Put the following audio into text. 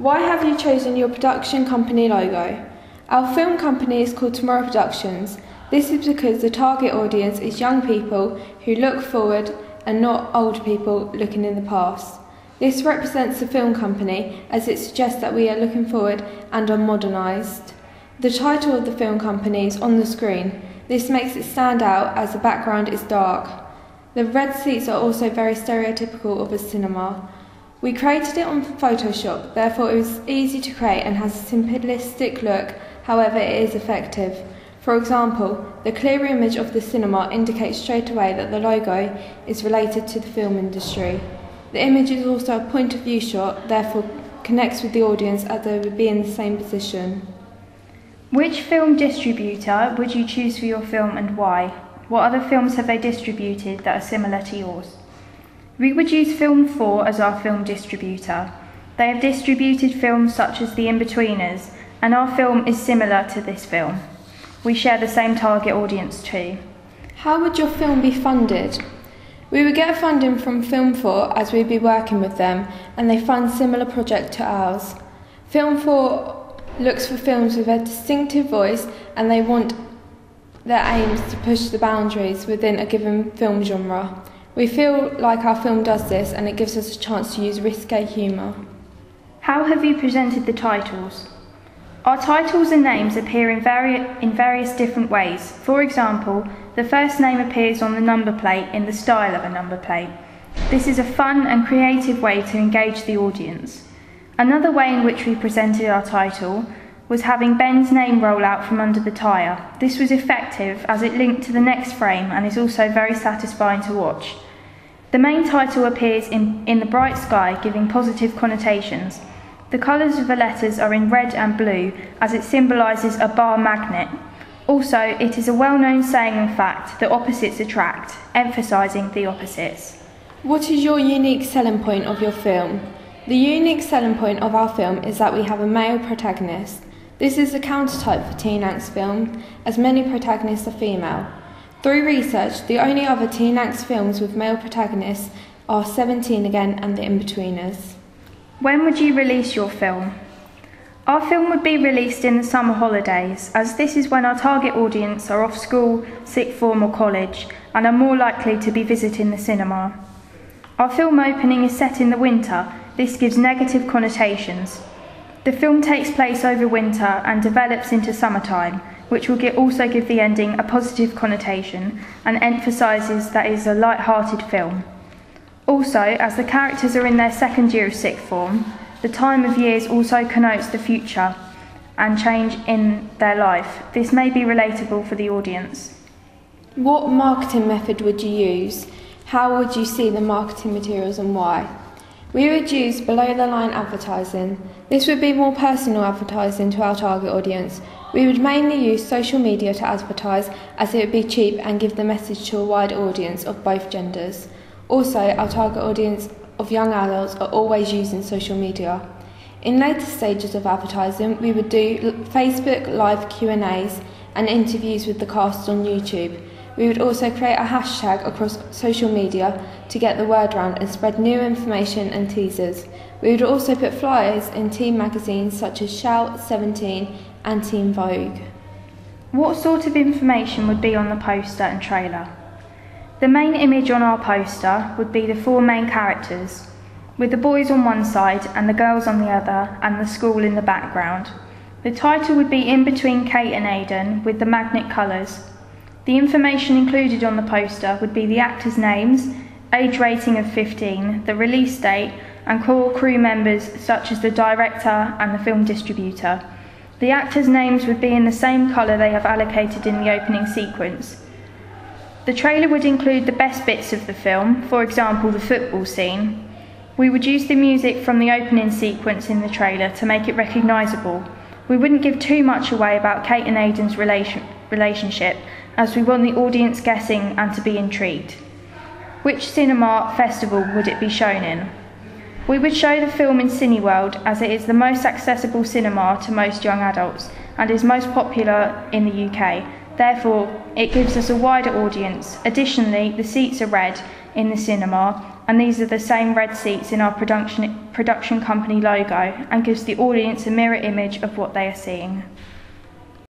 Why have you chosen your production company logo? Our film company is called Tomorrow Productions. This is because the target audience is young people who look forward and not old people looking in the past. This represents the film company as it suggests that we are looking forward and are modernised. The title of the film company is on the screen. This makes it stand out as the background is dark. The red seats are also very stereotypical of a cinema. We created it on Photoshop, therefore it was easy to create and has a simplistic look, however it is effective. For example, the clear image of the cinema indicates straight away that the logo is related to the film industry. The image is also a point of view shot, therefore connects with the audience as they would be in the same position. Which film distributor would you choose for your film and why? What other films have they distributed that are similar to yours? We would use Film 4 as our film distributor. They have distributed films such as The Inbetweeners, and our film is similar to this film. We share the same target audience too. How would your film be funded? We would get funding from Film 4 as we'd be working with them, and they fund similar projects to ours. Film 4 looks for films with a distinctive voice and they want their aims to push the boundaries within a given film genre. We feel like our film does this and it gives us a chance to use risque humour. How have you presented the titles? Our titles and names appear in, vari- in various different ways. For example, the first name appears on the number plate in the style of a number plate. This is a fun and creative way to engage the audience. Another way in which we presented our title was having Ben's name roll out from under the tyre. This was effective as it linked to the next frame and is also very satisfying to watch. The main title appears in, in the bright sky, giving positive connotations. The colours of the letters are in red and blue, as it symbolises a bar magnet. Also, it is a well known saying and fact that opposites attract, emphasising the opposites. What is your unique selling point of your film? The unique selling point of our film is that we have a male protagonist. This is the countertype for teen angst film, as many protagonists are female. Through research, the only other teen angst films with male protagonists are 17 Again and The Inbetweeners. When would you release your film? Our film would be released in the summer holidays, as this is when our target audience are off school, sixth form, or college, and are more likely to be visiting the cinema. Our film opening is set in the winter, this gives negative connotations. The film takes place over winter and develops into summertime, which will get, also give the ending a positive connotation and emphasises that it is a light-hearted film. Also, as the characters are in their second year of sixth form, the time of years also connotes the future and change in their life. This may be relatable for the audience. What marketing method would you use? How would you see the marketing materials and why? We would use below the line advertising. This would be more personal advertising to our target audience. We would mainly use social media to advertise as it would be cheap and give the message to a wide audience of both genders. Also, our target audience of young adults are always using social media. In later stages of advertising, we would do Facebook live Q&As and interviews with the cast on YouTube. We would also create a hashtag across social media to get the word around and spread new information and teasers. We would also put flyers in teen magazines such as Shout, 17 and Teen Vogue. What sort of information would be on the poster and trailer? The main image on our poster would be the four main characters, with the boys on one side and the girls on the other, and the school in the background. The title would be In Between Kate and Aidan, with the magnet colours. The information included on the poster would be the actors' names, age rating of 15, the release date, and core crew members such as the director and the film distributor. The actors' names would be in the same colour they have allocated in the opening sequence. The trailer would include the best bits of the film, for example, the football scene. We would use the music from the opening sequence in the trailer to make it recognisable. We wouldn't give too much away about Kate and Aidan's relation- relationship as we want the audience guessing and to be intrigued. Which cinema festival would it be shown in? We would show the film in Cineworld as it is the most accessible cinema to most young adults and is most popular in the UK. Therefore, it gives us a wider audience. Additionally, the seats are red in the cinema and these are the same red seats in our production, production company logo and gives the audience a mirror image of what they are seeing.